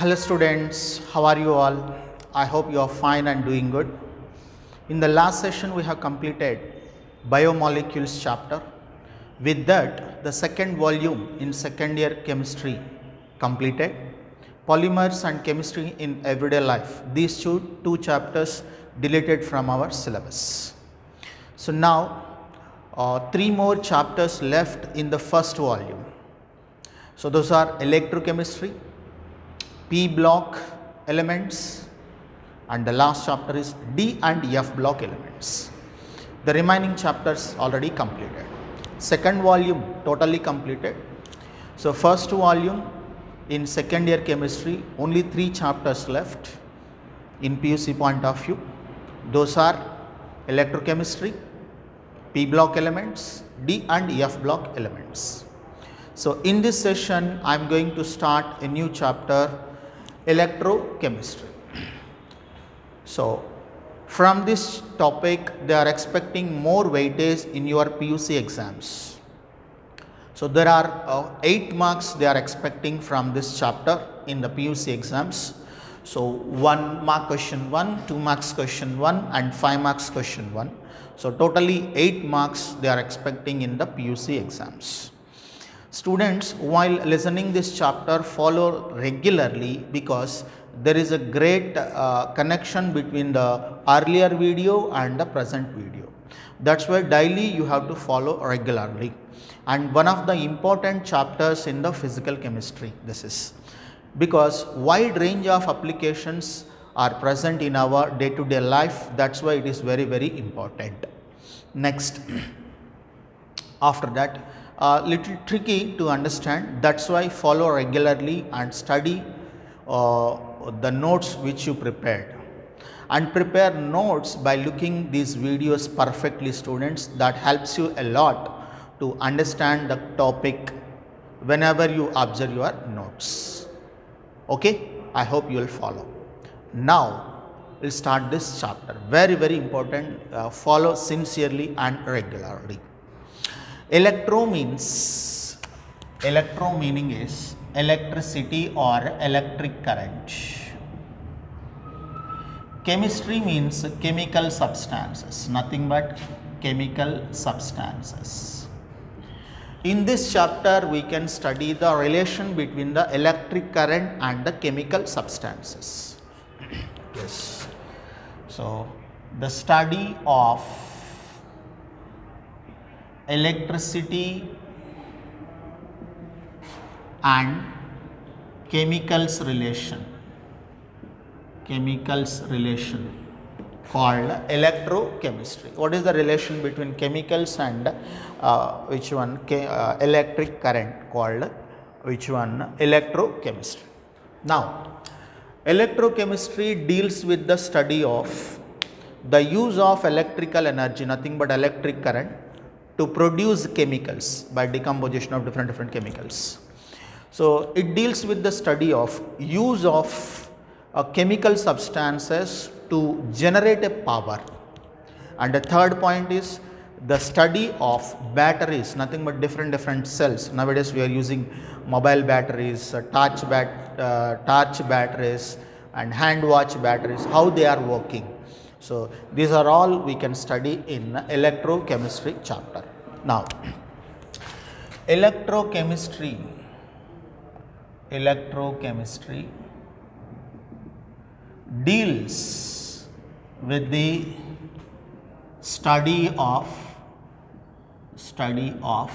Hello students, how are you all? I hope you are fine and doing good. In the last session we have completed biomolecules chapter. With that the second volume in second year chemistry completed. Polymers and chemistry in everyday life. These two, two chapters deleted from our syllabus. So now uh, three more chapters left in the first volume. So those are electrochemistry, P block elements and the last chapter is D and F block elements. The remaining chapters already completed. Second volume totally completed. So first volume in second year chemistry only three chapters left in PUC point of view. Those are electrochemistry, P block elements, D and F block elements. So in this session I am going to start a new chapter electrochemistry. So from this topic they are expecting more weightage in your PUC exams. So there are uh, 8 marks they are expecting from this chapter in the PUC exams. So 1 mark question 1, 2 marks question 1 and 5 marks question 1. So totally 8 marks they are expecting in the PUC exams. Students while listening this chapter follow regularly because there is a great uh, connection between the earlier video and the present video. That's why daily you have to follow regularly and one of the important chapters in the physical chemistry this is because wide range of applications are present in our day to day life that's why it is very very important. Next after that uh, little tricky to understand. That's why follow regularly and study uh, the notes which you prepared. And prepare notes by looking these videos perfectly students. That helps you a lot to understand the topic whenever you observe your notes. Okay? I hope you will follow. Now we'll start this chapter. Very very important uh, follow sincerely and regularly electro means electro meaning is electricity or electric current. Chemistry means chemical substances. Nothing but chemical substances. In this chapter we can study the relation between the electric current and the chemical substances. Yes. So the study of electricity and chemicals relation. Chemicals relation called electrochemistry. What is the relation between chemicals and uh, which one? Uh, electric current called which one? Electrochemistry. Now electrochemistry deals with the study of the use of electrical energy nothing but electric current to produce chemicals by decomposition of different different chemicals. So it deals with the study of use of uh, chemical substances to generate a power. And the third point is the study of batteries nothing but different different cells. Nowadays we are using mobile batteries uh, torch bat uh, torch batteries and hand watch batteries how they are working. So these are all we can study in electrochemistry chapter now electrochemistry electrochemistry deals with the study of study of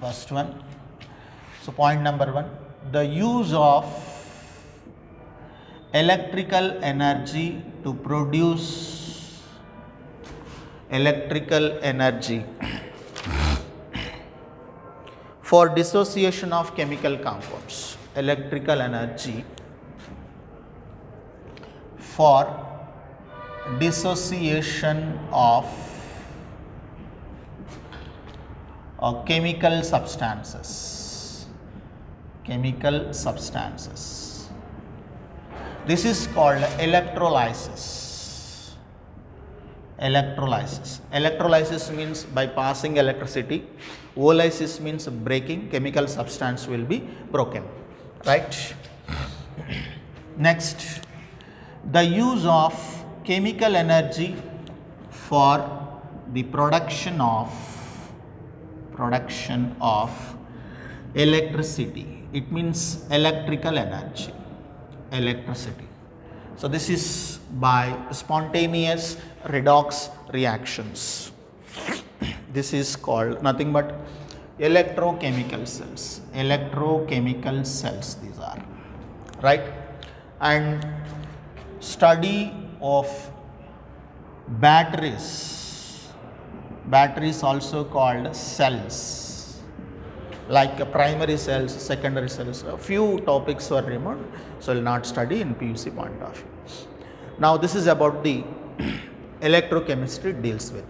first one. So point number 1 the use of electrical energy to produce electrical energy for dissociation of chemical compounds electrical energy for dissociation of uh, chemical substances chemical substances. This is called electrolysis electrolysis electrolysis means by passing electricity Olysis means breaking chemical substance will be broken right Next, the use of chemical energy for the production of production of electricity. It means electrical energy, electricity. So this is by spontaneous redox reactions. This is called nothing but electrochemical cells. Electrochemical cells these are, right? And study of batteries. Batteries also called cells like primary cells, secondary cells, a few topics were removed, so I will not study in PUC point of view. Now this is about the electrochemistry deals with.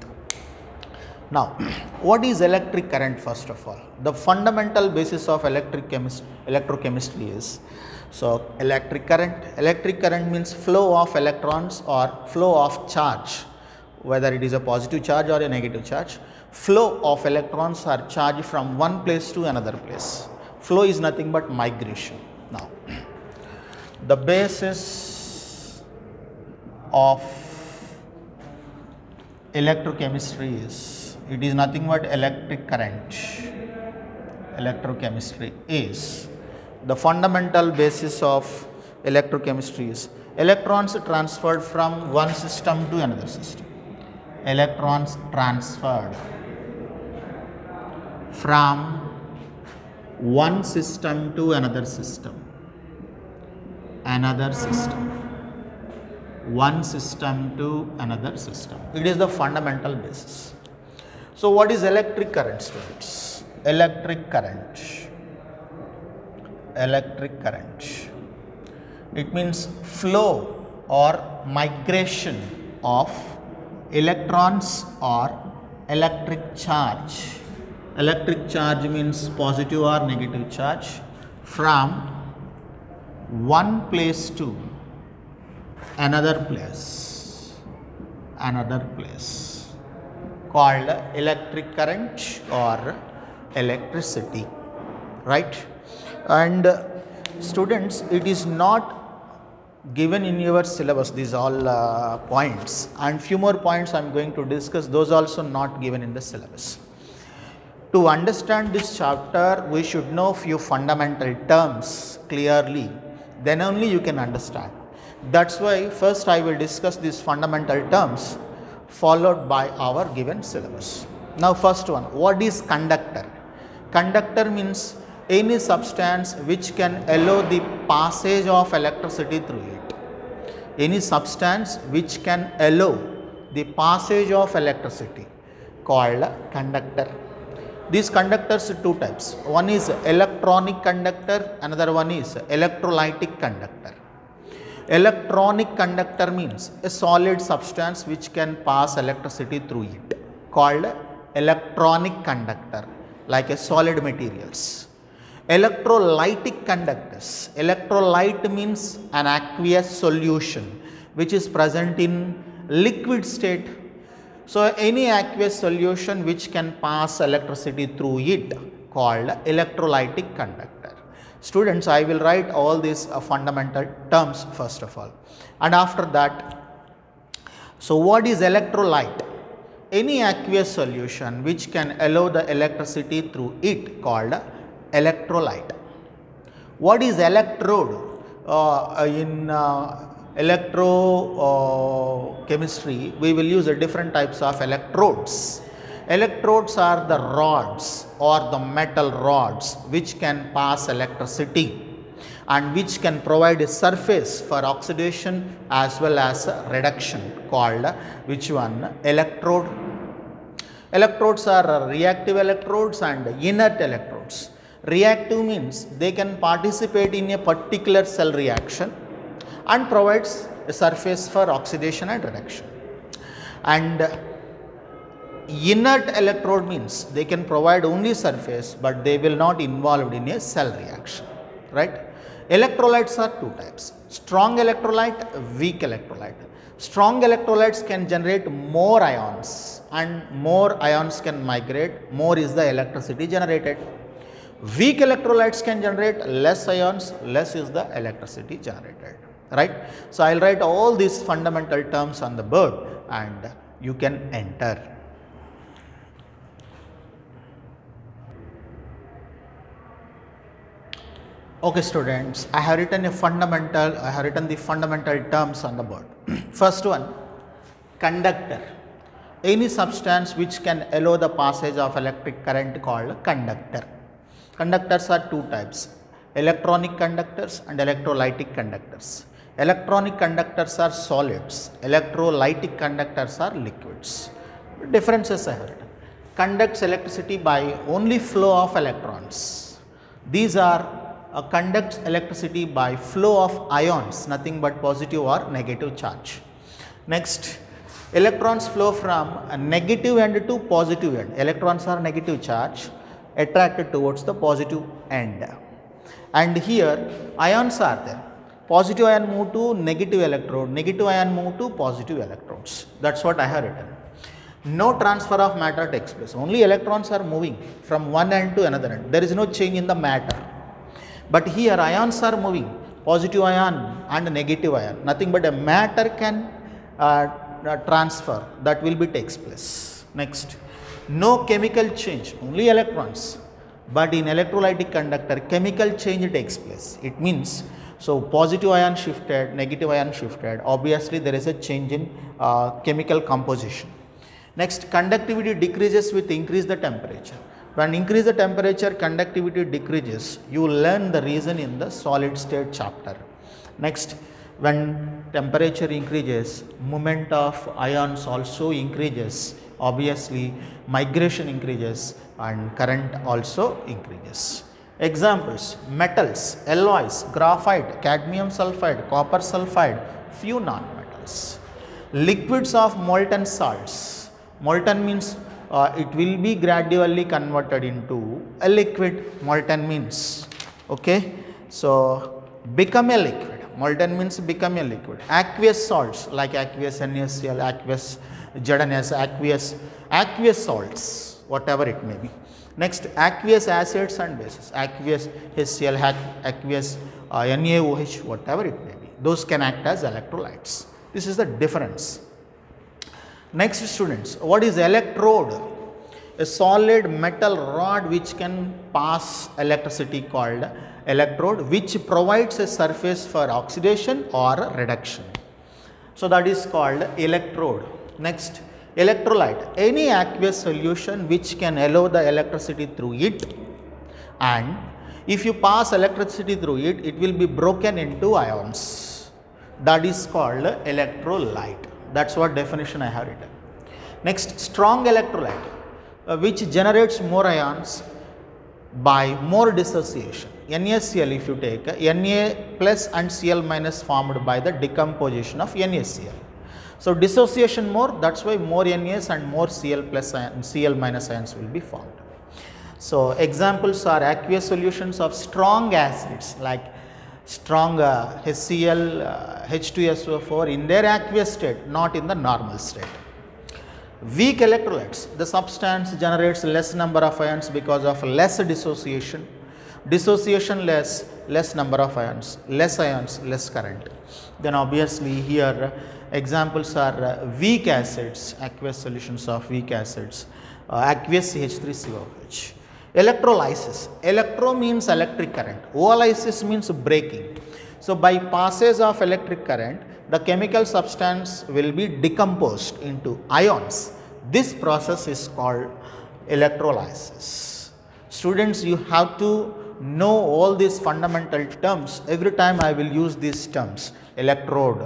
Now, what is electric current first of all? The fundamental basis of electric chemist, electrochemistry is, so electric current, electric current means flow of electrons or flow of charge, whether it is a positive charge or a negative charge flow of electrons are charged from one place to another place. Flow is nothing but migration. Now, the basis of electrochemistry is, it is nothing but electric current. Electrochemistry is the fundamental basis of electrochemistry is electrons transferred from one system to another system. Electrons transferred from one system to another system another system one system to another system. It is the fundamental basis. So what is electric current students? Electric current. Electric current. It means flow or migration of electrons or electric charge. Electric charge means positive or negative charge from one place to another place. Another place. Called electric current or electricity. Right? And students it is not given in your syllabus these all uh, points. And few more points i am going to discuss those also not given in the syllabus. To understand this chapter, we should know few fundamental terms clearly, then only you can understand. That's why first I will discuss these fundamental terms followed by our given syllabus. Now first one, what is conductor? Conductor means any substance which can allow the passage of electricity through it. Any substance which can allow the passage of electricity called conductor these conductors two types. One is electronic conductor, another one is electrolytic conductor. Electronic conductor means a solid substance which can pass electricity through it called electronic conductor like a solid materials. Electrolytic conductors. Electrolyte means an aqueous solution which is present in liquid state so, any aqueous solution which can pass electricity through it called electrolytic conductor. Students, I will write all these uh, fundamental terms first of all and after that. So, what is electrolyte? Any aqueous solution which can allow the electricity through it called electrolyte. What is electrode? Uh, in uh, electrochemistry, uh, we will use different types of electrodes. Electrodes are the rods or the metal rods which can pass electricity and which can provide a surface for oxidation as well as reduction called which one electrode. Electrodes are reactive electrodes and inert electrodes. Reactive means they can participate in a particular cell reaction and provides a surface for oxidation and reduction. And inert electrode means they can provide only surface but they will not involved in a cell reaction, right. Electrolytes are two types, strong electrolyte, weak electrolyte. Strong electrolytes can generate more ions and more ions can migrate, more is the electricity generated. Weak electrolytes can generate less ions, less is the electricity generated right. So, I will write all these fundamental terms on the board and you can enter. Okay students, I have written a fundamental, I have written the fundamental terms on the board. First one, conductor. Any substance which can allow the passage of electric current called conductor. Conductors are two types, electronic conductors and electrolytic conductors. Electronic conductors are solids, electrolytic conductors are liquids. Differences I have written. Conducts electricity by only flow of electrons. These are uh, conducts electricity by flow of ions, nothing but positive or negative charge. Next, electrons flow from a negative end to positive end. Electrons are negative charge attracted towards the positive end. And here ions are there. Positive ion move to negative electrode, negative ion move to positive electrodes. That is what I have written. No transfer of matter takes place. Only electrons are moving from one end to another end. There is no change in the matter. But here ions are moving, positive ion and negative ion. Nothing but a matter can uh, uh, transfer that will be takes place. Next, no chemical change, only electrons. But in electrolytic conductor, chemical change takes place. It means so positive ion shifted, negative ion shifted. Obviously, there is a change in uh, chemical composition. Next, conductivity decreases with increase the temperature. When increase the temperature, conductivity decreases. You learn the reason in the solid state chapter. Next, when temperature increases, movement of ions also increases. Obviously, migration increases and current also increases. Examples, metals, alloys, graphite, cadmium sulfide, copper sulfide, few non-metals. Liquids of molten salts. Molten means uh, it will be gradually converted into a liquid molten means. Okay? So become a liquid. Molten means become a liquid. Aqueous salts like aqueous NaCl aqueous ZnS aqueous aqueous salts whatever it may be. Next aqueous acids and bases. Aqueous HCl aqueous uh, NaOH whatever it may be. Those can act as electrolytes. This is the difference Next students, what is electrode? A solid metal rod which can pass electricity called electrode which provides a surface for oxidation or reduction. So that is called electrode. Next, electrolyte, any aqueous solution which can allow the electricity through it and if you pass electricity through it, it will be broken into ions. That is called electrolyte. That is what definition I have written. Next, strong electrolyte uh, which generates more ions by more dissociation. NaCl if you take uh, Na plus and Cl minus formed by the decomposition of NaCl. So, dissociation more that is why more NaS and more Cl plus ion, Cl minus ions will be formed. So, examples are aqueous solutions of strong acids like strong uh, HCl, uh, H2SO4 in their aqueous state, not in the normal state. Weak electrolytes, the substance generates less number of ions because of less dissociation. Dissociation less, less number of ions, less ions, less current. Then obviously here examples are uh, weak acids, aqueous solutions of weak acids, uh, aqueous CH3COH. Electrolysis, electro means electric current, oolysis means breaking. So, by passage of electric current, the chemical substance will be decomposed into ions. This process is called electrolysis. Students, you have to know all these fundamental terms. Every time I will use these terms, electrode,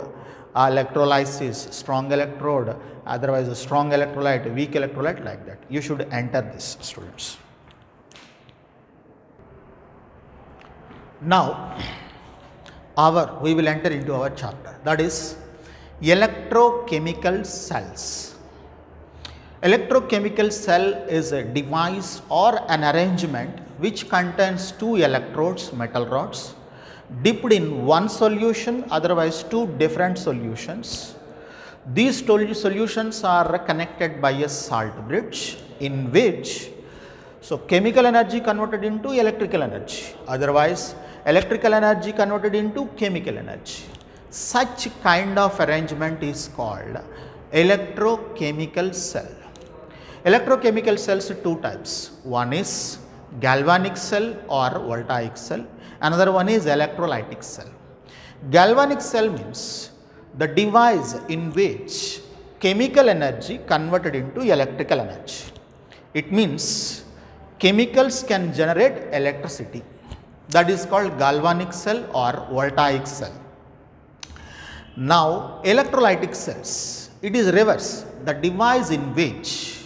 uh, electrolysis, strong electrode, otherwise a strong electrolyte, weak electrolyte like that. You should enter this students. Now, our we will enter into our chapter that is electrochemical cells. Electrochemical cell is a device or an arrangement which contains two electrodes metal rods dipped in one solution otherwise two different solutions. These solutions are connected by a salt bridge in which so chemical energy converted into electrical energy otherwise electrical energy converted into chemical energy. Such kind of arrangement is called electrochemical cell. Electrochemical cells two types. One is galvanic cell or voltaic cell. Another one is electrolytic cell. Galvanic cell means the device in which chemical energy converted into electrical energy. It means chemicals can generate electricity that is called galvanic cell or voltaic cell. Now electrolytic cells, it is reverse the device in which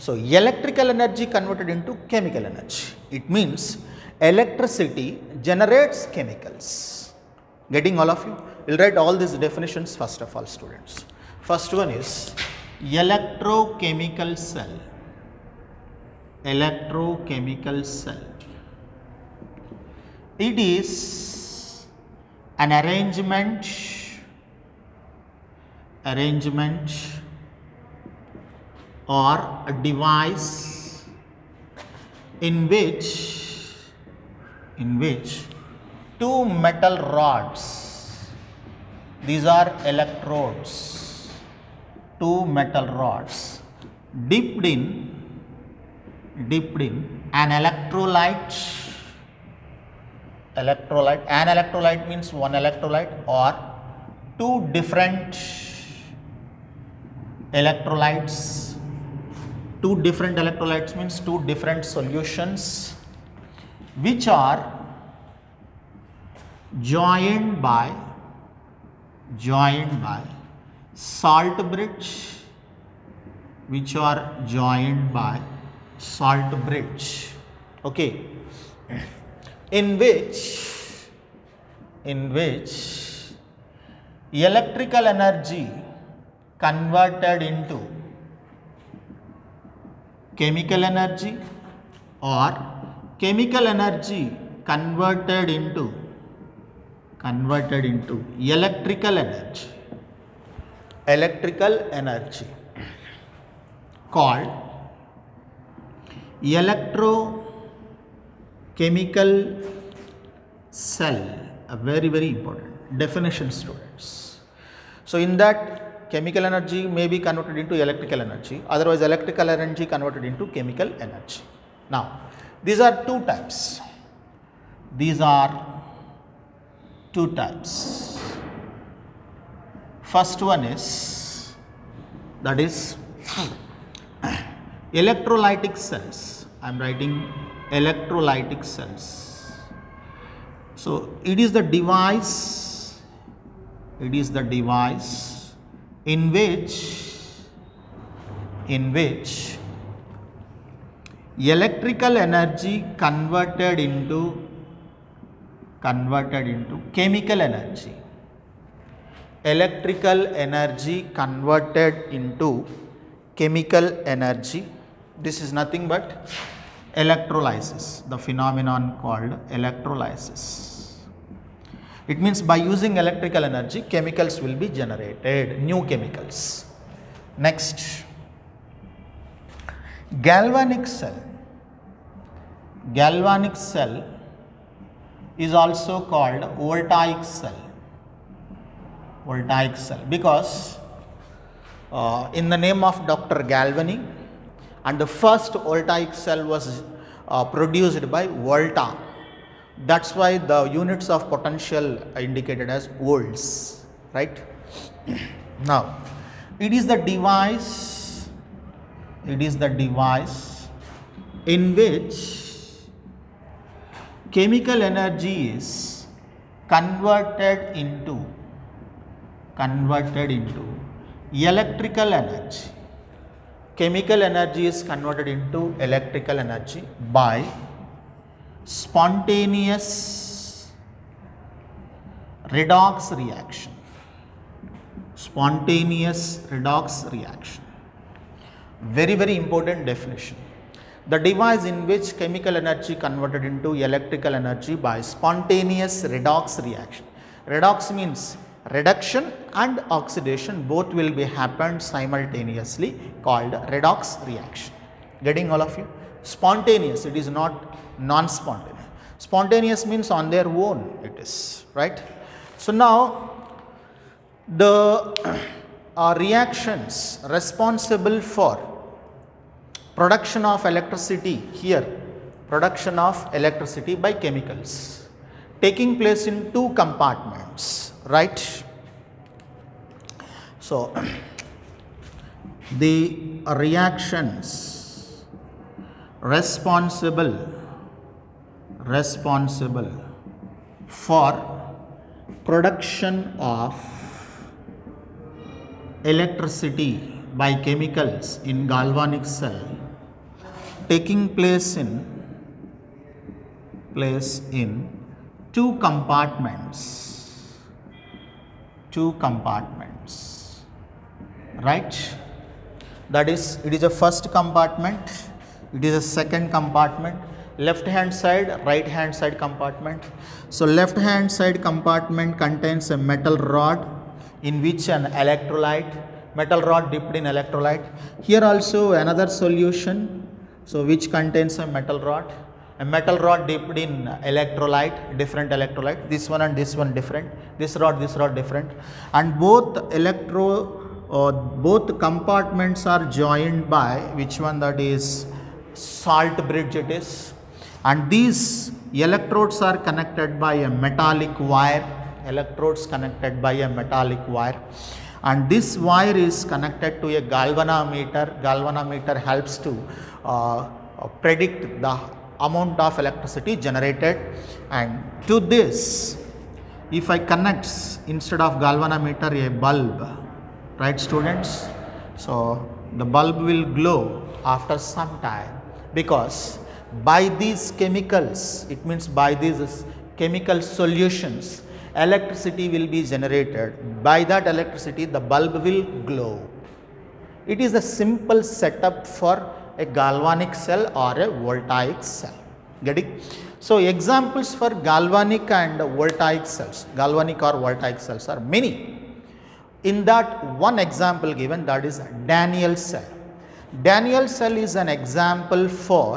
so, electrical energy converted into chemical energy. It means electricity generates chemicals. Getting all of you? We will write all these definitions first of all students. First one is electrochemical cell. Electrochemical cell. It is an arrangement arrangement or a device in which in which two metal rods these are electrodes two metal rods dipped in dipped in an electrolyte electrolyte. An electrolyte means one electrolyte or two different electrolytes. Two different electrolytes means two different solutions which are joined by joined by salt bridge which are joined by salt bridge. Okay in which in which electrical energy converted into chemical energy or chemical energy converted into converted into electrical energy. Electrical energy called electrochemical cell a very very important definition students so in that chemical energy may be converted into electrical energy otherwise electrical energy converted into chemical energy. Now these are two types. These are two types. First one is that is electrolytic cells. I am writing electrolytic cells. So it is the device it is the device in which in which electrical energy converted into converted into chemical energy electrical energy converted into chemical energy this is nothing but electrolysis the phenomenon called electrolysis it means by using electrical energy, chemicals will be generated, new chemicals. Next, galvanic cell. Galvanic cell is also called voltaic cell. Voltaic cell because uh, in the name of Dr. Galvani and the first voltaic cell was uh, produced by Volta that is why the units of potential are indicated as volts, right. now, it is the device, it is the device in which chemical energy is converted into converted into electrical energy. Chemical energy is converted into electrical energy by spontaneous redox reaction. Spontaneous redox reaction. Very very important definition. The device in which chemical energy converted into electrical energy by spontaneous redox reaction. Redox means reduction and oxidation both will be happened simultaneously called redox reaction getting all of you spontaneous it is not non-spontaneous. Spontaneous means on their own it is right. So now the uh, reactions responsible for production of electricity here production of electricity by chemicals taking place in two compartments right? So the reactions responsible responsible for production of electricity by chemicals in galvanic cell taking place in place in two compartments two compartments. Right? That is it is a first compartment it is a second compartment left hand side right hand side compartment. So left hand side compartment contains a metal rod in which an electrolyte metal rod dipped in electrolyte. Here also another solution so which contains a metal rod a metal rod dipped in electrolyte different electrolyte. This one and this one different. This rod this rod different. And both electro uh, both compartments are joined by which one that is salt bridge it is. And these electrodes are connected by a metallic wire. Electrodes connected by a metallic wire. And this wire is connected to a galvanometer. Galvanometer helps to uh, predict the amount of electricity generated. And to this if I connect instead of galvanometer a bulb right students? So the bulb will glow after some time because by these chemicals it means by these chemical solutions electricity will be generated. By that electricity the bulb will glow. It is a simple setup for a galvanic cell or a voltaic cell. Getting so examples for galvanic and voltaic cells. Galvanic or voltaic cells are many. In that one example given that is Daniell cell. Daniell cell is an example for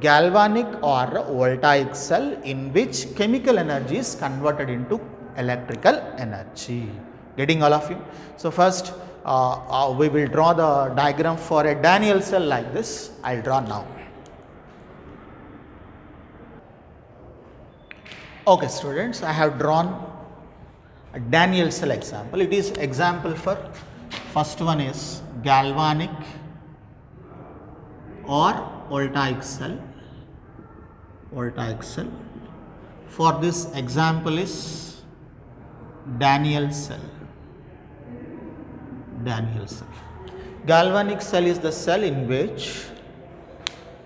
galvanic or voltaic cell in which chemical energy is converted into electrical energy. Getting all of you? So first uh, uh, we will draw the diagram for a Daniell cell like this. I will draw now. Okay students, I have drawn a Daniell cell example. It is example for first one is galvanic or voltaic cell, voltaic cell. For this example is Daniell cell. Daniell cell. Galvanic cell is the cell in which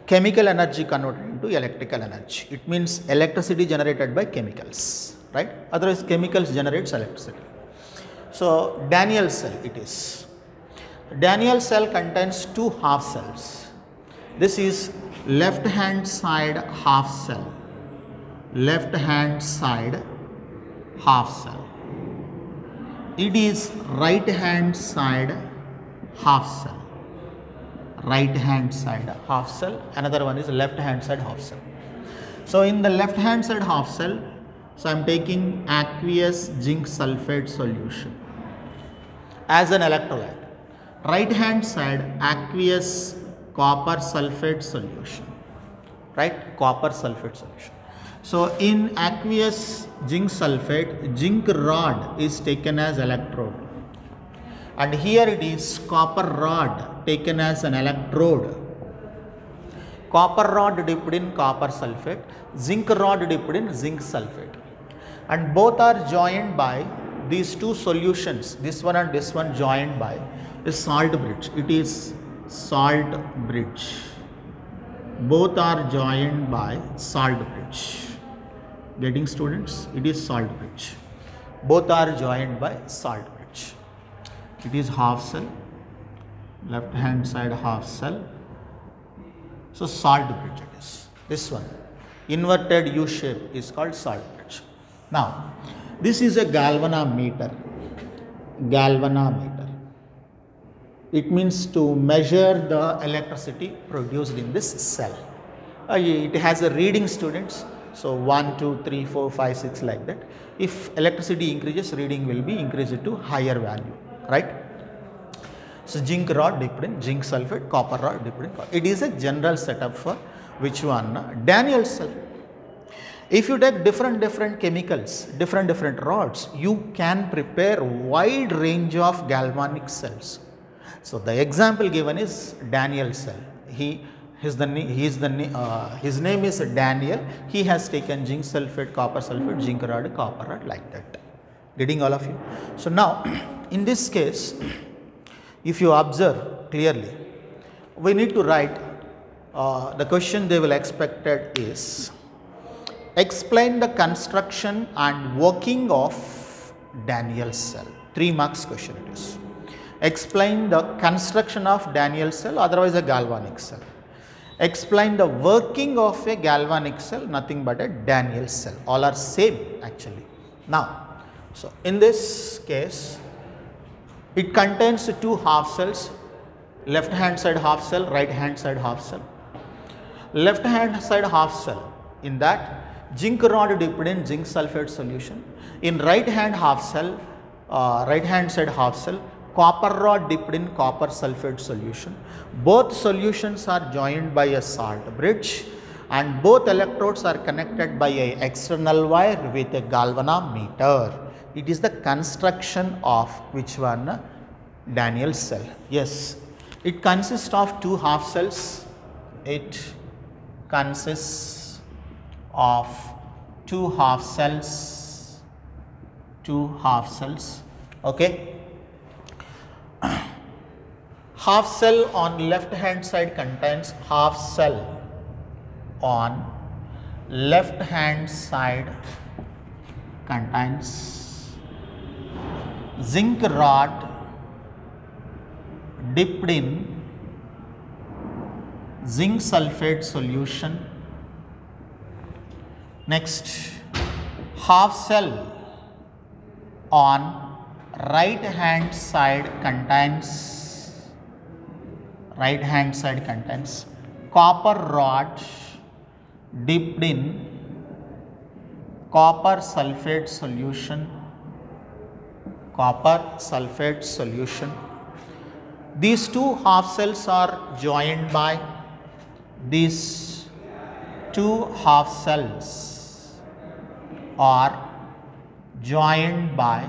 chemical energy converted into electrical energy. It means electricity generated by chemicals, right? Otherwise, chemicals generates electricity. So, Daniell cell it is. Daniell cell contains two half cells. This is left hand side half cell, left hand side half cell it is right hand side half cell. Right hand side half cell. Another one is left hand side half cell. So in the left hand side half cell so i am taking aqueous zinc sulfate solution as an electrolyte. Right hand side aqueous copper sulfate solution. Right? Copper sulfate solution so in aqueous zinc sulfate, zinc rod is taken as electrode and here it is copper rod taken as an electrode. Copper rod dipped in copper sulfate, zinc rod dipped in zinc sulfate and both are joined by these two solutions, this one and this one joined by a salt bridge. It is salt bridge. Both are joined by salt bridge getting students it is salt bridge both are joined by salt bridge it is half cell left hand side half cell. So salt bridge it is. This one inverted u shape is called salt bridge now this is a galvanometer. Galvanometer. It means to measure the electricity produced in this cell. Uh, it has a reading students So 1, 2, 3, 4, 5, 6 like that. If electricity increases, reading will be increased to higher value, right? So zinc rod in zinc sulfate, copper rod in. It is a general setup for which one? Daniell cell. If you take different different chemicals, different different rods, you can prepare wide range of galvanic cells. So the example given is Daniell cell. He his the the uh, his name is Daniell. He has taken zinc sulfate, copper sulfate, zinc rod, copper rod like that. Getting all of you. So now in this case, if you observe clearly, we need to write uh, the question they will expected is explain the construction and working of Daniell cell. 3 marks question it is. Explain the construction of Daniell cell otherwise a galvanic cell. Explain the working of a galvanic cell nothing but a Daniell cell all are same actually. Now, so in this case it contains two half cells left hand side half cell right hand side half cell. Left hand side half cell in that zinc rod dipped in zinc sulfate solution. In right hand half cell, uh, right hand side half cell, copper rod dipped in copper sulfate solution. Both solutions are joined by a salt bridge and both electrodes are connected by a external wire with a galvanometer. It is the construction of which one? Daniell cell. Yes, it consists of two half cells. It consists of two half cells two half cells okay half cell on left hand side contains half cell on left hand side contains zinc rod dipped in zinc sulfate solution. Next, half cell on right hand side contains right hand side contains copper rod dipped in copper sulfate solution copper sulfate solution. These two half cells are joined by these two half cells are joined by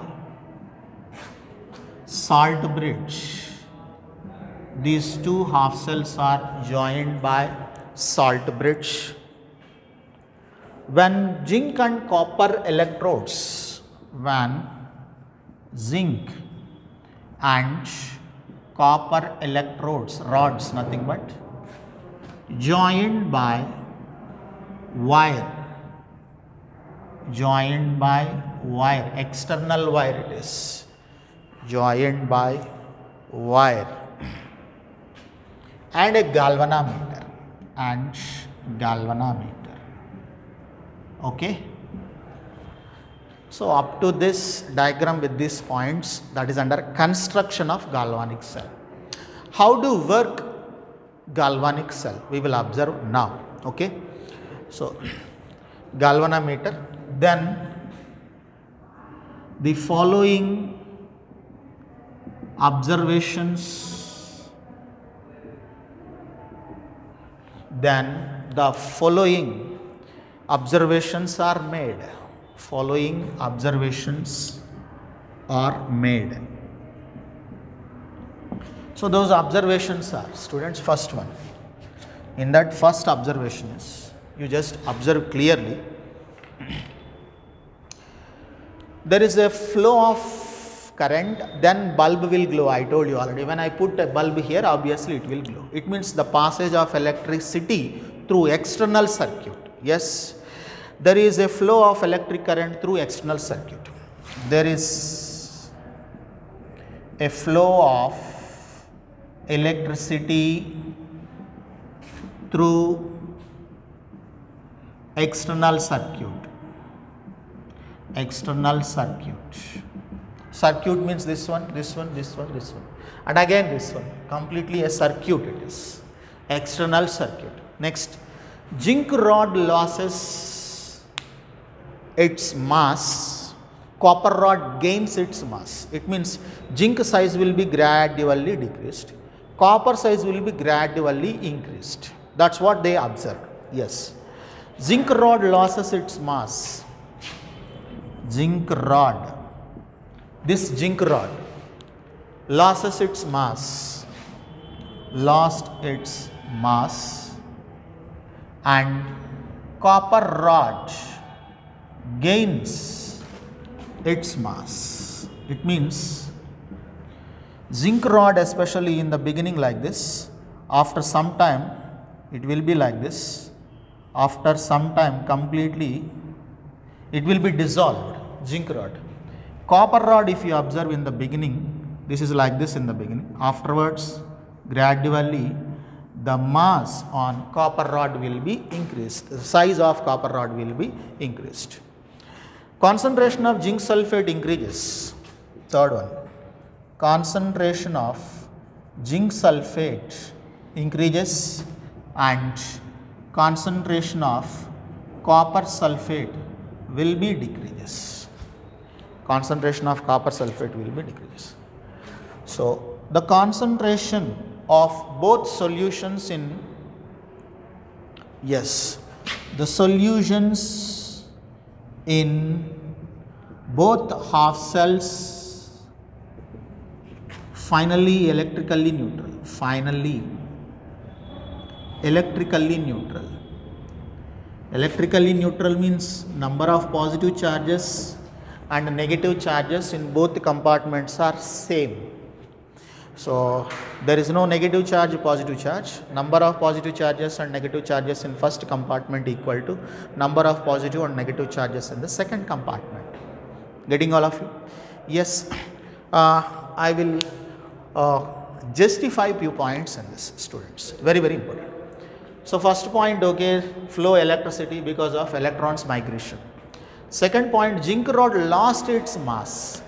salt bridge. These two half cells are joined by salt bridge. When zinc and copper electrodes, when zinc and copper electrodes, rods nothing but, joined by wire joined by wire external wire it is joined by wire and a galvanometer and galvanometer. Okay? So up to this diagram with these points that is under construction of galvanic cell. How do work galvanic cell? We will observe now. Okay? So galvanometer then the following observations then the following observations are made. Following observations are made. So those observations are students first one. In that first observation is you just observe clearly. There is a flow of current then bulb will glow. I told you already. When I put a bulb here obviously it will glow. It means the passage of electricity through external circuit. Yes. There is a flow of electric current through external circuit. There is a flow of electricity through external circuit. External circuit. Circuit means this one, this one, this one, this one and again this one completely a circuit it is external circuit. Next zinc rod losses its mass, copper rod gains its mass. It means zinc size will be gradually decreased, copper size will be gradually increased. That's what they observed. Yes. Zinc rod loses its mass. Zinc rod. This zinc rod loses its mass. Lost its mass and copper rod gains its mass. It means zinc rod especially in the beginning like this after some time it will be like this after some time completely it will be dissolved zinc rod copper rod if you observe in the beginning this is like this in the beginning. Afterwards gradually the mass on copper rod will be increased. The size of copper rod will be increased. Concentration of zinc sulfate increases. Third one. Concentration of zinc sulfate increases and concentration of copper sulfate will be decreases. Concentration of copper sulfate will be decreases. So, the concentration of both solutions in yes, the solutions in both half cells finally electrically neutral, finally electrically neutral. Electrically neutral means number of positive charges and negative charges in both compartments are same. So, there is no negative charge, positive charge. Number of positive charges and negative charges in first compartment equal to number of positive and negative charges in the second compartment. Getting all of you? Yes, uh, I will uh, justify few points in this students. Very, very important. So, first point okay flow electricity because of electrons migration. Second point zinc rod lost its mass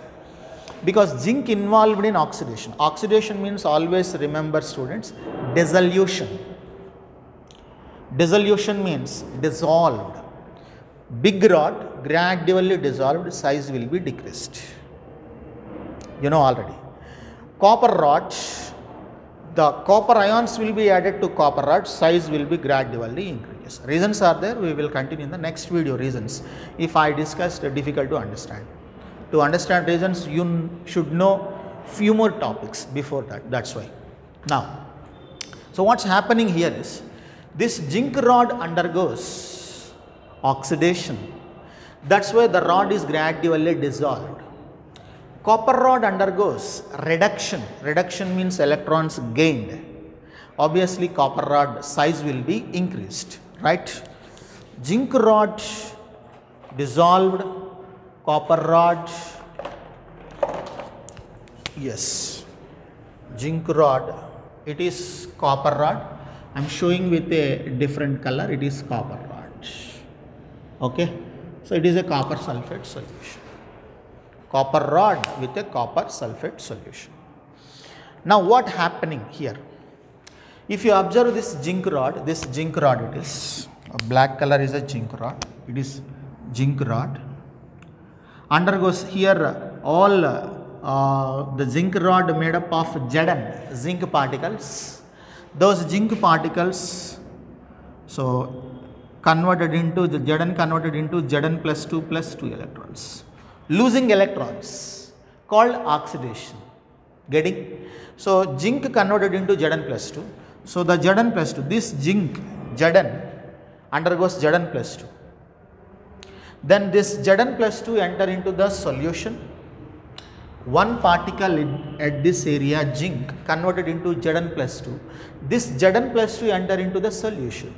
because zinc involved in oxidation. Oxidation means always remember students dissolution. Dissolution means dissolved. Big rod gradually dissolved size will be decreased. You know already. Copper rod the copper ions will be added to copper rod size will be gradually Reasons are there we will continue in the next video reasons if I discussed uh, difficult to understand. To understand reasons you should know few more topics before that that is why. Now so what is happening here is this zinc rod undergoes oxidation that is why the rod is gradually dissolved Copper rod undergoes reduction. Reduction means electrons gained. Obviously, copper rod size will be increased, right? Zinc rod dissolved, copper rod, yes, zinc rod, it is copper rod. I am showing with a different color, it is copper rod, okay. So, it is a copper sulfate solution copper rod with a copper sulfate solution. Now what happening here? If you observe this zinc rod, this zinc rod it is, a black color is a zinc rod, it is zinc rod, undergoes here all uh, the zinc rod made up of Zn, zinc particles, those zinc particles, so converted into the Zn converted into Zn plus 2 plus 2 electrons losing electrons called oxidation. Getting? So, zinc converted into Zn plus 2. So, the Zn plus 2, this zinc Zn undergoes Zn plus 2. Then this Zn plus 2 enter into the solution. One particle in, at this area zinc converted into Zn plus 2. This Zn plus 2 enter into the solution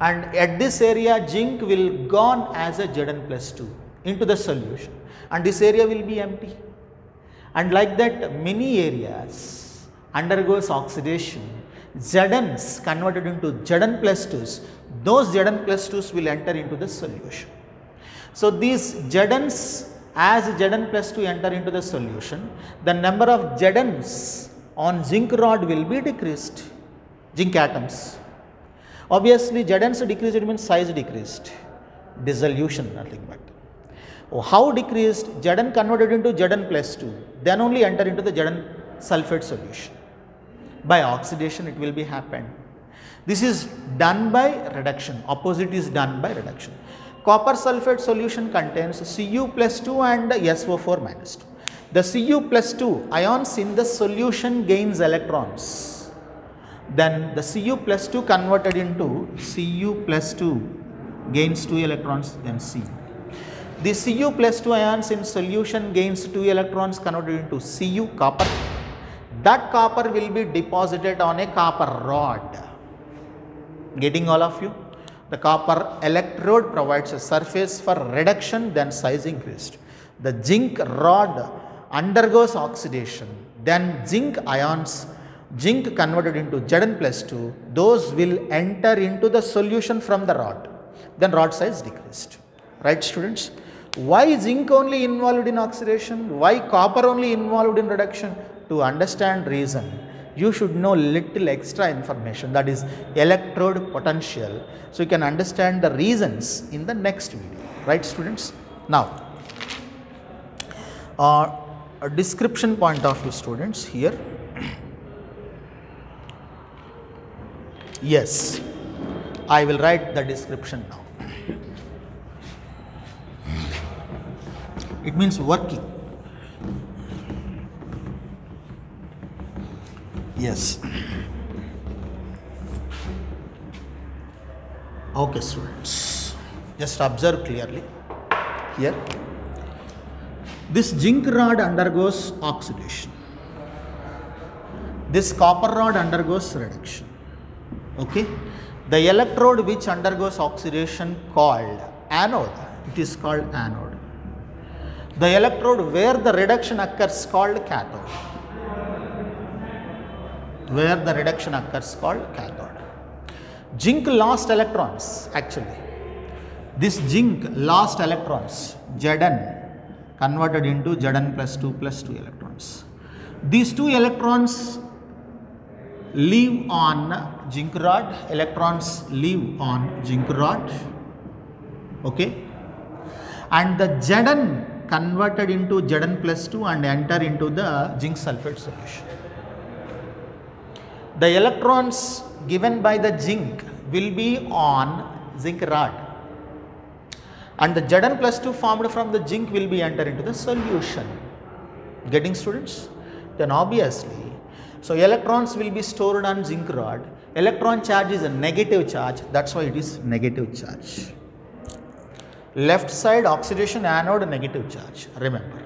and at this area zinc will gone as a Zn plus 2 into the solution and this area will be empty. And like that many areas undergoes oxidation, Zns converted into Zn plus 2s, those Zn plus 2s will enter into the solution. So, these Zns as Zn plus 2 enter into the solution, the number of Zns on zinc rod will be decreased, zinc atoms. Obviously, Zns decreased means size decreased, dissolution nothing but. How decreased? Zn converted into Zn plus 2. Then only enter into the Zn sulfate solution. By oxidation it will be happened. This is done by reduction. Opposite is done by reduction. Copper sulfate solution contains Cu plus 2 and SO4 minus 2. The Cu plus 2 ions in the solution gains electrons. Then the Cu plus 2 converted into Cu plus 2 gains 2 electrons then Cu. The Cu plus 2 ions in solution gains 2 electrons converted into Cu copper. That copper will be deposited on a copper rod. Getting all of you? The copper electrode provides a surface for reduction then size increased. The zinc rod undergoes oxidation then zinc ions zinc converted into Zn plus 2 those will enter into the solution from the rod then rod size decreased. Right students? Why zinc only involved in oxidation? Why copper only involved in reduction? To understand reason, you should know little extra information that is electrode potential. So, you can understand the reasons in the next video. Right students? Now, uh, a description point of view students here. Yes, I will write the description now. It means working. Yes. Okay, students. Just observe clearly here. This zinc rod undergoes oxidation. This copper rod undergoes reduction. Okay. The electrode which undergoes oxidation called anode, it is called anode. The electrode where the reduction occurs called cathode. Where the reduction occurs called cathode. Zinc lost electrons actually. This zinc lost electrons Zn converted into Zn plus 2 plus 2 electrons. These two electrons leave on zinc rod, electrons leave on zinc rod, okay, and the Zn converted into Zn plus 2 and enter into the zinc sulfate solution. The electrons given by the zinc will be on zinc rod and the Zn plus 2 formed from the zinc will be enter into the solution. Getting students? Then obviously, so electrons will be stored on zinc rod. Electron charge is a negative charge, that's why it is negative charge left side oxidation anode negative charge remember.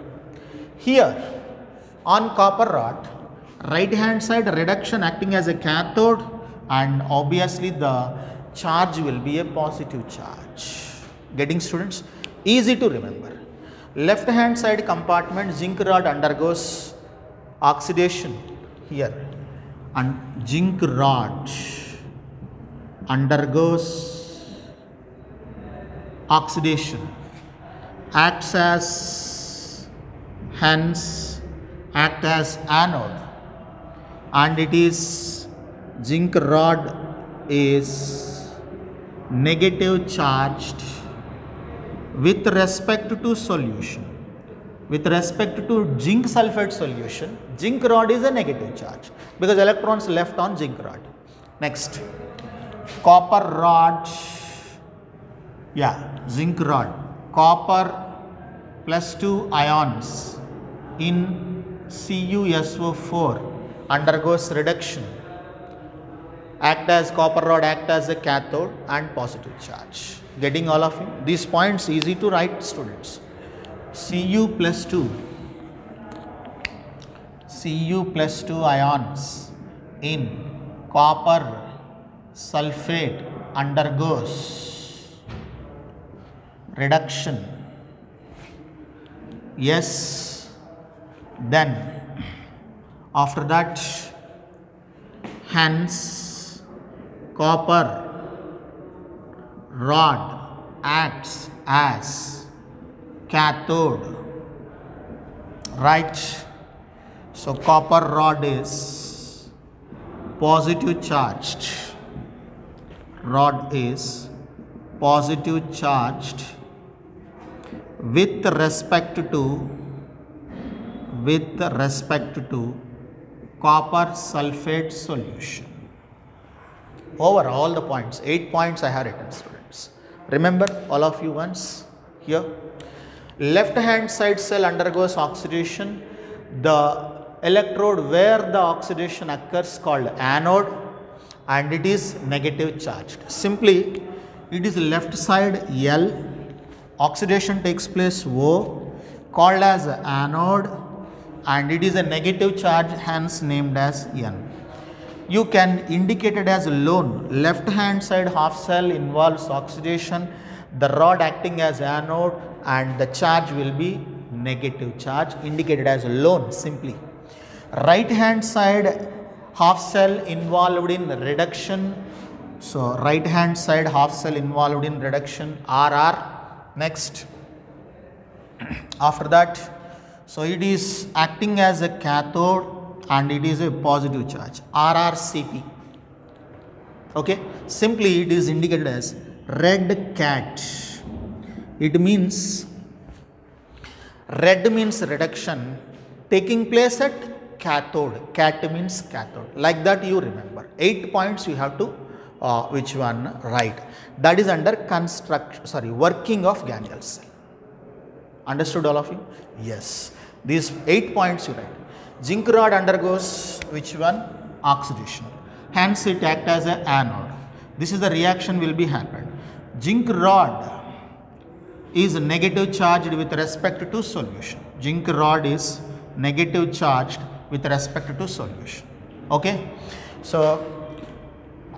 Here on copper rod right hand side reduction acting as a cathode and obviously the charge will be a positive charge. Getting students? Easy to remember. Left hand side compartment zinc rod undergoes oxidation here and zinc rod undergoes oxidation acts as hence act as anode and it is zinc rod is negative charged with respect to solution. With respect to zinc sulfate solution zinc rod is a negative charge because electrons left on zinc rod. Next copper rod. Yeah zinc rod. Copper plus 2 ions in CuSO4 undergoes reduction act as copper rod act as a cathode and positive charge. Getting all of you? These points easy to write students. Cu plus 2 Cu plus 2 ions in copper sulfate undergoes reduction. Yes then after that hence copper rod acts as cathode. Right? So copper rod is positive charged. Rod is positive charged with respect to with respect to copper sulfate solution. Over all the points, 8 points I have written students. Remember all of you once here. Left hand side cell undergoes oxidation. The electrode where the oxidation occurs called anode and it is negative charged. Simply it is left side L, oxidation takes place O called as anode and it is a negative charge hence named as N. You can indicate it as lone, left hand side half cell involves oxidation, the rod acting as anode and the charge will be negative charge indicated as lone simply. Right hand side half cell involved in reduction. So, right hand side half cell involved in reduction RR. Next, after that, so it is acting as a cathode and it is a positive charge RRCP. Okay, simply it is indicated as red cat. It means red means reduction taking place at cathode. Cat means cathode. Like that you remember. 8 points you have to uh, which one write. That is under construction sorry working of ganglion cell understood all of you? Yes these 8 points you write zinc rod undergoes which one oxidation hence it acts as an anode this is the reaction will be happened zinc rod is negative charged with respect to solution zinc rod is negative charged with respect to solution. Okay. So,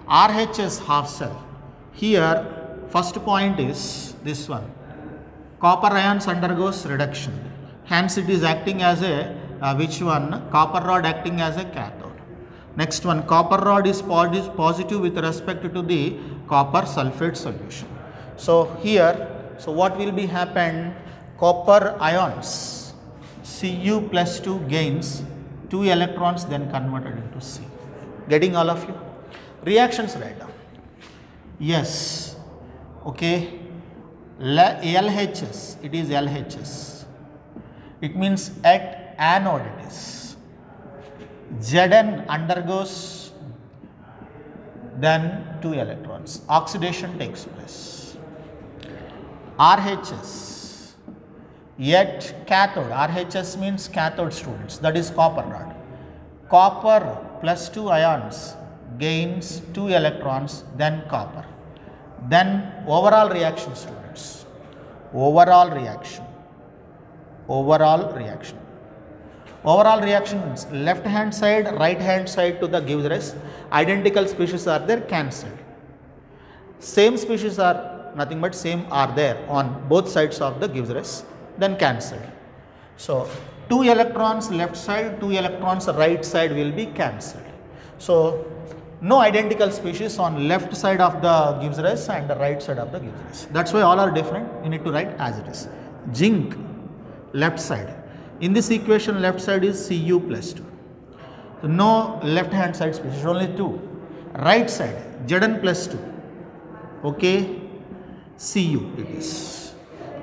RHS half cell. Here first point is this one. Copper ions undergoes reduction. Hence it is acting as a uh, which one? Copper rod acting as a cathode. Next one copper rod is positive with respect to the copper sulfate solution. So here so what will be happen? Copper ions Cu plus 2 gains 2 electrons then converted into C. Getting all of you? Reactions right now. Yes. Okay. LHS, it is LHS. It means at anode it is. Zn undergoes then 2 electrons. Oxidation takes place. RHS Yet cathode, RHS means cathode students, that is copper rod. Copper plus 2 ions gains 2 electrons, then copper. Then overall reaction students, overall reaction, overall reaction. Overall reaction means left hand side, right hand side to the gives rise, identical species are there cancelled. Same species are nothing but same are there on both sides of the gives rise then cancelled. So, 2 electrons left side, 2 electrons right side will be cancelled. So, no identical species on left side of the gives rise and the right side of the gives rise. That is why all are different, you need to write as it is. Zinc left side. In this equation left side is Cu plus 2. So, no left hand side species, only 2. Right side Zn plus 2. Okay, Cu it is.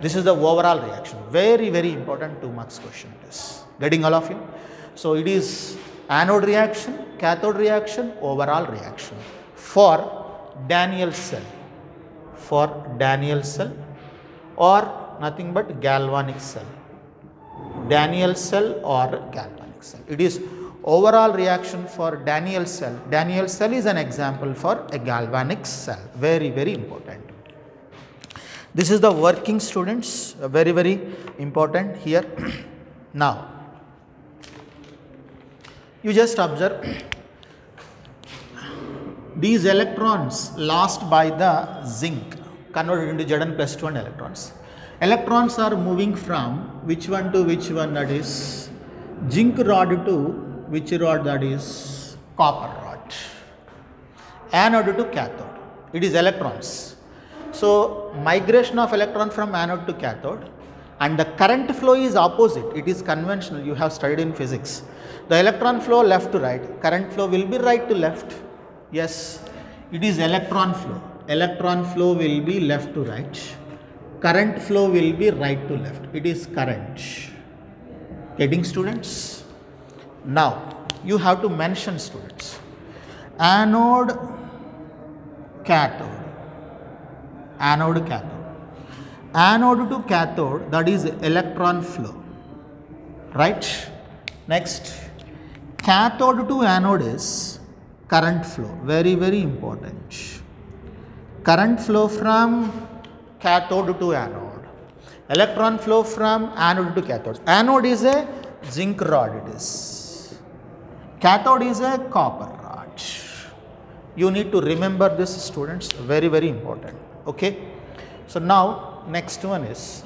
This is the overall reaction. Very, very important 2 marks question is. Getting all of you? So, it is anode reaction, cathode reaction, overall reaction for Daniell cell, for Daniell cell or nothing but galvanic cell, Daniell cell or galvanic cell. It is overall reaction for Daniell cell. Daniell cell is an example for a galvanic cell, very, very important. This is the working students very very important here. now you just observe these electrons lost by the zinc converted into Zn plus 2 electrons. Electrons are moving from which one to which one that is zinc rod to which rod that is copper rod. Anode to cathode. It is electrons so, migration of electron from anode to cathode and the current flow is opposite, it is conventional, you have studied in physics. The electron flow left to right, current flow will be right to left. Yes, it is electron flow. Electron flow will be left to right. Current flow will be right to left. It is current. Getting students? Now, you have to mention students. Anode, cathode. Anode, cathode. Anode to cathode, that is electron flow. Right? Next, cathode to anode is current flow. Very, very important. Current flow from cathode to anode. Electron flow from anode to cathode. Anode is a zinc rod it is. Cathode is a copper rod. You need to remember this students very very important. Okay. So now next one is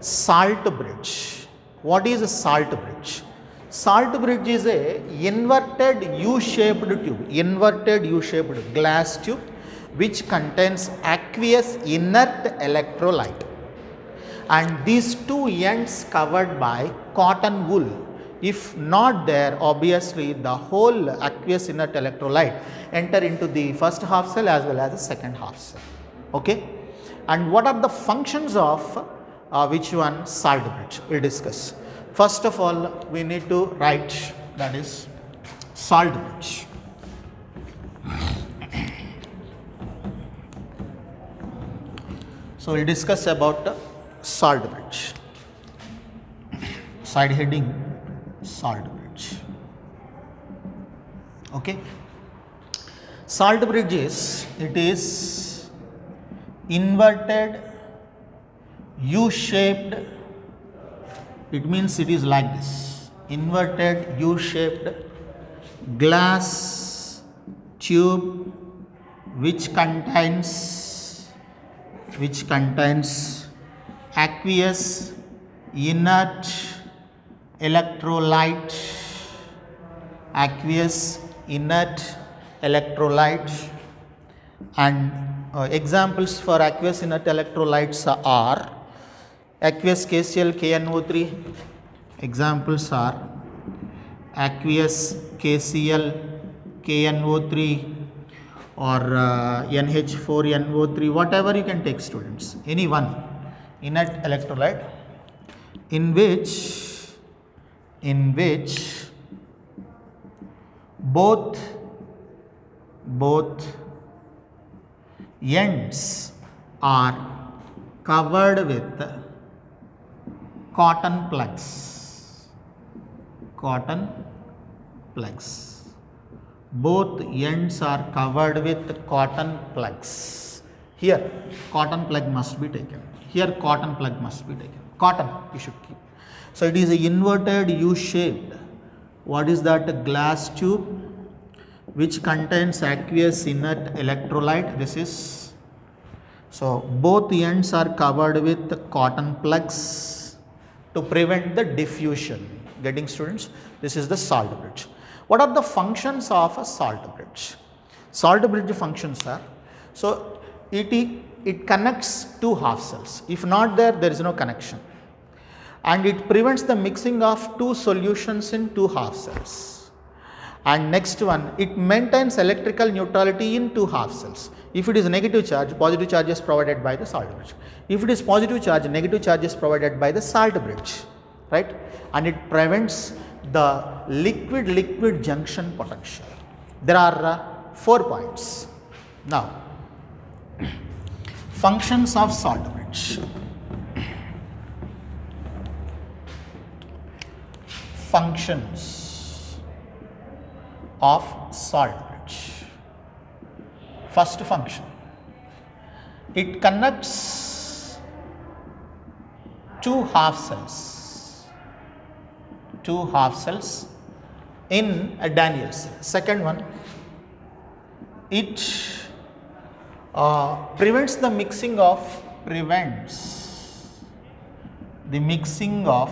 salt bridge. What is a salt bridge? Salt bridge is a inverted U-shaped tube, inverted U-shaped glass tube which contains aqueous inert electrolyte and these two ends covered by cotton wool. If not there obviously the whole aqueous inert electrolyte enter into the first half cell as well as the second half cell. Okay? And what are the functions of uh, which one salt bridge we will discuss. First of all we need to write that is salt bridge. So, we will discuss about the salt bridge. Side heading salt bridge. Okay. Salt bridge is, it is inverted U-shaped, it means it is like this, inverted U-shaped glass tube which contains which contains aqueous inert electrolyte aqueous inert electrolyte and uh, examples for aqueous inert electrolytes are aqueous KCl KNO3 examples are aqueous KCl KNO3 or uh, NH4NO3 whatever you can take students. Any one. Inert electrolyte. In which in which both both ends are covered with cotton plugs. Cotton plugs both ends are covered with cotton plugs. Here cotton plug must be taken. Here cotton plug must be taken. Cotton you should keep. So it is a inverted u shaped what is that? Glass tube which contains aqueous inert electrolyte. This is so both ends are covered with cotton plugs to prevent the diffusion. Getting students? This is the salt bridge what are the functions of a salt bridge? Salt bridge functions are so it it connects two half cells. If not there there is no connection. And it prevents the mixing of two solutions in two half cells. And next one it maintains electrical neutrality in two half cells. If it is negative charge positive charge is provided by the salt bridge. If it is positive charge negative charge is provided by the salt bridge right? And it prevents the liquid liquid junction potential. There are uh, four points. Now functions of salt bridge. Functions of salt bridge. First function, it connects two half cells, two half cells in a Daniell cell. Second one, it uh, prevents the mixing of, prevents the mixing of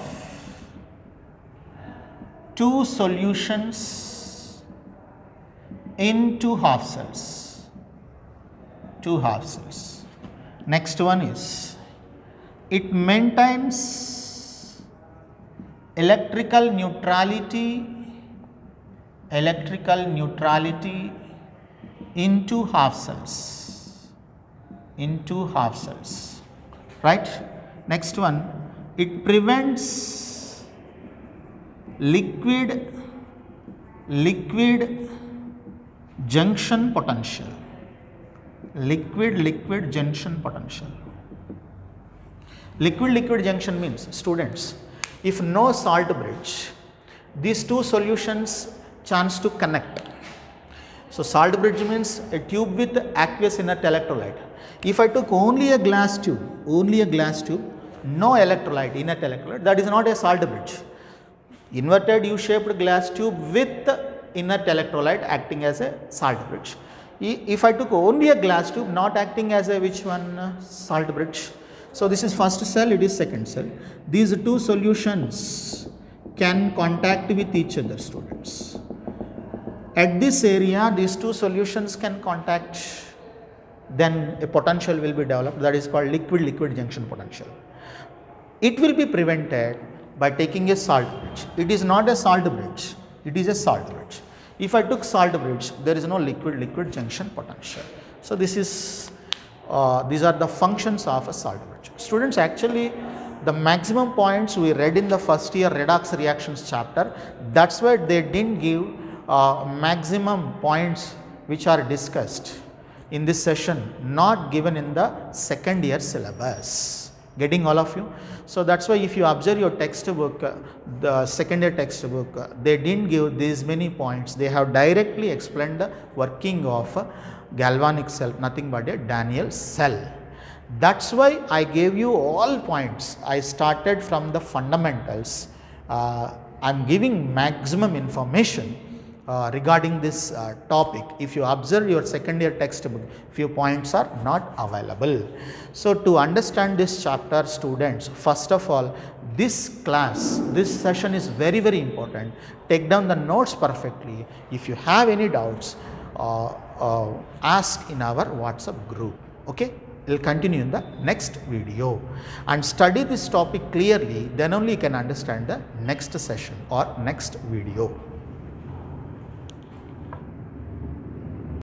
two solutions in two half cells, two half cells. Next one is it maintains electrical neutrality, electrical neutrality into half cells, into half cells. right. Next one, it prevents liquid liquid junction potential liquid liquid junction potential liquid liquid junction means students if no salt bridge these two solutions chance to connect so salt bridge means a tube with aqueous inert electrolyte if i took only a glass tube only a glass tube no electrolyte inert electrolyte that is not a salt bridge inverted U shaped glass tube with inert electrolyte acting as a salt bridge. If I took only a glass tube not acting as a which one salt bridge. So, this is first cell it is second cell. These two solutions can contact with each other students. At this area these two solutions can contact then a potential will be developed that is called liquid liquid junction potential. It will be prevented by taking a salt bridge. It is not a salt bridge, it is a salt bridge. If I took salt bridge, there is no liquid liquid junction potential. So, this is uh, these are the functions of a salt bridge. Students actually the maximum points we read in the first year redox reactions chapter that is why they did not give uh, maximum points which are discussed in this session not given in the second year syllabus getting all of you. So, that is why if you observe your textbook, uh, the second year textbook, uh, they did not give these many points, they have directly explained the working of a galvanic cell, nothing but a Daniell cell. That is why I gave you all points, I started from the fundamentals, uh, I am giving maximum information uh, regarding this uh, topic. If you observe your second year textbook, few points are not available. So, to understand this chapter students, first of all this class, this session is very very important. Take down the notes perfectly. If you have any doubts, uh, uh ask in our WhatsApp group. Okay? We will continue in the next video and study this topic clearly then only you can understand the next session or next video.